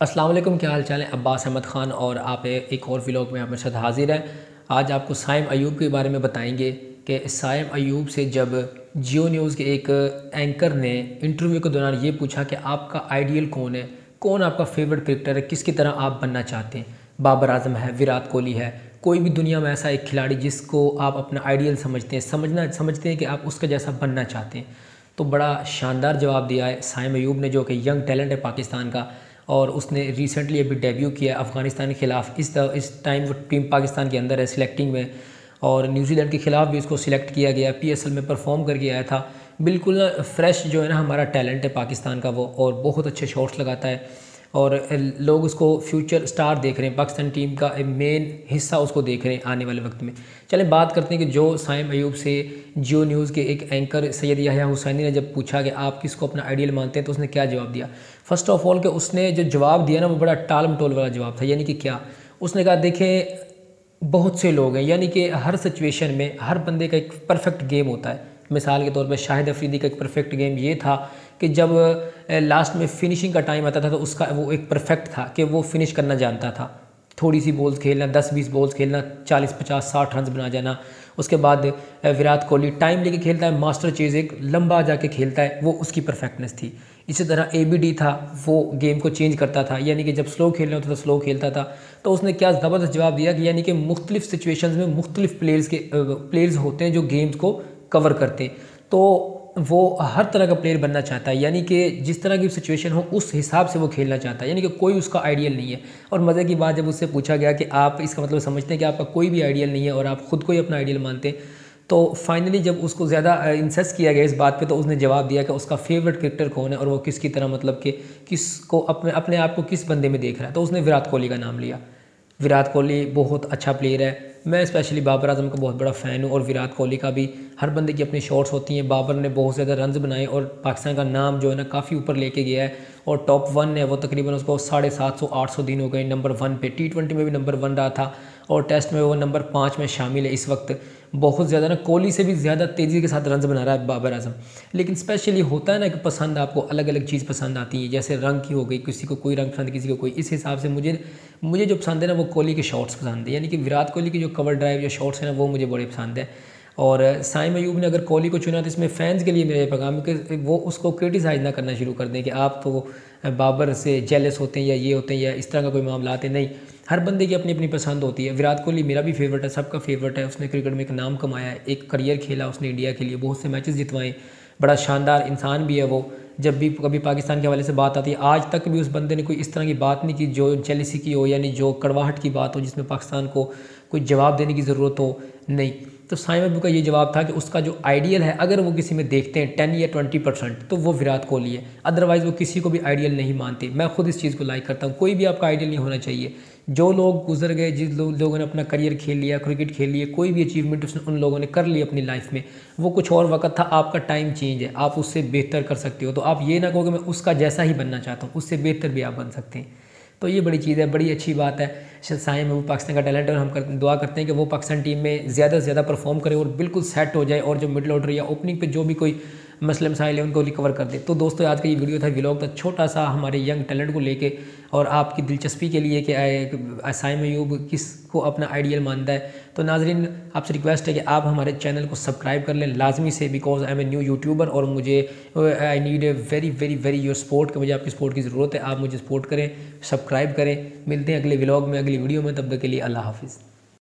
वालेकुम, क्या हाल चाल है? अब्बास अहमद ख़ान और आप एक और व्लॉग में आपके साथ हाजिर है। आज आपको साइम अयूब के बारे में बताएँगे कि साइम अयूब से जब जियो न्यूज़ के एक एंकर ने इंटरव्यू के दौरान ये पूछा कि आपका आइडियल कौन है? कौन आपका फेवरेट क्रिकेटर है? किसकी तरह आप बनना चाहते हैं? बाबर आज़म है, विराट कोहली है। कोई भी दुनिया में ऐसा एक खिलाड़ी जिसको आप अपना आइडियल समझते हैं, समझना, समझते हैं कि आप उसका जैसा बनना चाहते हैं। तो बड़ा शानदार जवाब दिया है साइम अयूब ने, जो कि यंग टैलेंट है पाकिस्तान का। और उसने रिसेंटली अभी डेब्यू किया अफ़गानिस्तान के ख़िलाफ़। इस इस टाइम वो टीम पाकिस्तान के अंदर है सिलेक्टिंग में। और न्यूजीलैंड के ख़िलाफ़ भी उसको सिलेक्ट किया गया पीएसएल में परफॉर्म करके आया था। बिल्कुल फ्रेश जो है ना, हमारा टैलेंट है पाकिस्तान का वो, और बहुत अच्छे शॉट्स लगाता है। और लोग उसको फ्यूचर स्टार देख रहे हैं। पाकिस्तान टीम का मेन हिस्सा उसको देख रहे हैं आने वाले वक्त में। चलें, बात करते हैं कि जो साइम अयूब से जियो न्यूज़ के एक एंकर सैयद याहिया हुसैनी ने जब पूछा कि आप किसको अपना आइडियल मानते हैं तो उसने क्या जवाब दिया? फ़र्स्ट ऑफ़ ऑल के उसने जो जवाब दिया ना, वो बड़ा टाल मटोल वाला जवाब था, यानी कि क्या? उसने कहा, देखें, बहुत से लोग हैं, यानी कि हर सिचुएशन में हर बंदे का एक परफेक्ट गेम होता है। मिसाल के तौर पर शाहिद अफरीदी का एक परफेक्ट गेम ये था कि जब लास्ट में फिनिशिंग का टाइम आता था तो उसका वो एक परफेक्ट था कि वो फिनिश करना जानता था। थोड़ी सी बॉल्स खेलना दस बीस बॉल्स खेलना, चालीस, पचास, साठ रन बना जाना। उसके बाद विराट कोहली टाइम लेके खेलता है मास्टर चीज़ एक लंबा जाके खेलता है, वो उसकी परफेक्टनेस थी। इसी तरह ए बी डी था, वो गेम को चेंज करता था। यानी कि जब स्लो खेलना होता था स्लो खेलता था। तो उसने क्या ज़बरदस्त जवाब दिया कि यानी कि मुख्तलिफ़ सिचुएशंस में मुख्तलिफ़ प्लेयर्स के प्लेयर्स होते हैं जो गेम्स को कवर करते हैं। तो वो हर तरह का प्लेयर बनना चाहता है, यानी कि जिस तरह की सिचुएशन हो, उस हिसाब से वो खेलना चाहता है, यानी कि कोई उसका आइडियल नहीं है। और मज़े की बात जब उससे पूछा गया कि आप इसका मतलब समझते हैं कि आपका कोई भी आइडियल नहीं है और आप ख़ुद को ही अपना आइडियल मानते हैं तो फाइनली जब उसको ज़्यादा इंसेस किया गया इस बात पे तो उसने जवाब दिया कि उसका फेवरेट क्रिकेटर कौन है और वो किसकी तरह मतलब कि किसको अपने अपने आप को किस बंदे में देख रहा है। तो उसने विराट कोहली का नाम लिया। विराट कोहली बहुत अच्छा प्लेयर है। मैं स्पेशली बाबर आज़म का बहुत बड़ा फ़ैन हूँ और विराट कोहली का भी। हर बंदे की अपनी शॉट्स होती हैं। बाबर ने बहुत ज़्यादा रन बनाए और पाकिस्तान का नाम जो है ना काफ़ी ऊपर लेके गया है। और टॉप वन है वो तकरीबन उसको साढ़े सात सौ, आठ सौ दिन हो गए। नंबर वन पे टी ट्वेंटी में भी नंबर वन रहा था। और टेस्ट में वो नंबर पाँच में शामिल है इस वक्त। बहुत ज़्यादा ना, कोहली से भी ज़्यादा तेज़ी के साथ रन बना रहा है बाबर आज़म। लेकिन स्पेशली होता है ना कि पसंद आपको अलग अलग चीज़ पसंद आती है, जैसे रंग की हो गई, किसी को कोई रंग पसंद, किसी को कोई। इस हिसाब से मुझे मुझे जो पसंद है ना, वो कोहली के शॉट्स पसंद है। यानी कि विराट कोहली की जो कवर ड्राइव या शॉट्स हैं ना, वो मुझे बड़े पसंद है। और साइम अयूब ने अगर कोहली को चुना तो इसमें फ़ैन्स के लिए मेरे पैगाम कि वो उसको क्रिटिसाइज़ ना करना शुरू कर दें कि आप तो बाबर से जेलस होते हैं या ये होते हैं या इस तरह का कोई मामला आते नहीं, हर बंदे की अपनी अपनी पसंद होती है। विराट कोहली मेरा भी फेवरेट है, सबका फेवरेट है। उसने क्रिकेट में एक नाम कमाया एक करियर खेला उसने इंडिया के लिए। बहुत से मैचेस जितवाए, बड़ा शानदार इंसान भी है वो। जब भी कभी पाकिस्तान के हवाले से बात आती है, आज तक भी उस बंदे ने कोई इस तरह की बात नहीं की जो जेलिसी की हो, यानी जो कड़वाहट की बात हो, जिसमें पाकिस्तान को कोई जवाब देने की ज़रूरत हो। नहीं तो साइम अबू का ये जवाब था कि उसका जो आइडियल है अगर वो किसी में देखते हैं टेन या ट्वेंटी परसेंट तो वो विराट कोहली है। अदरवाइज़ वो किसी को भी आइडियल नहीं मानते। मैं खुद इस चीज़ को लाइक करता हूँ। कोई भी आपका आइडियल नहीं होना चाहिए। जो लोग गुजर गए जिस लो, लोगों ने अपना करियर खेल लिया क्रिकेट खेल लिया कोई भी अचीवमेंट उसने उन लोगों ने कर ली अपनी लाइफ में वो कुछ और वक्त था आपका टाइम चेंज है आप उससे बेहतर कर सकते हो। तो आप ये ना कहो कि मैं उसका जैसा ही बनना चाहता हूँ उससे बेहतर भी आप बन सकते हैं। तो ये बड़ी चीज़ है बड़ी अच्छी बात है। साइम में वो पाकिस्तान का टैलेंट है और हम कर, दुआ करते हैं कि वो पाकिस्तान टीम में ज़्यादा से ज़्यादा परफॉर्म करे और बिल्कुल सेट हो जाए और जो मिडल ऑर्डर या ओपनिंग पर जो भी कोई मसले मसाइल है, उनको रिकवर कर दे। तो दोस्तों, आज का ये वीडियो था व्लॉग था, छोटा सा हमारे यंग टैलेंट को लेके और आपकी दिलचस्पी के लिए कि साइम किस को अपना आइडियल मानता है। तो नाजरीन, आपसे रिक्वेस्ट है कि आप हमारे चैनल को सब्सक्राइब कर लें लाजमी से because I am a new YouTuber और मुझे I need a very very very your support मुझे आपकी सपोर्ट की ज़रूरत है। आप मुझे सपोर्ट करें सब्सक्राइब करें। मिलते हैं अगले व्लॉग में, अगली वीडियो में, तब तक के लिए अल्लाह हाफिज़।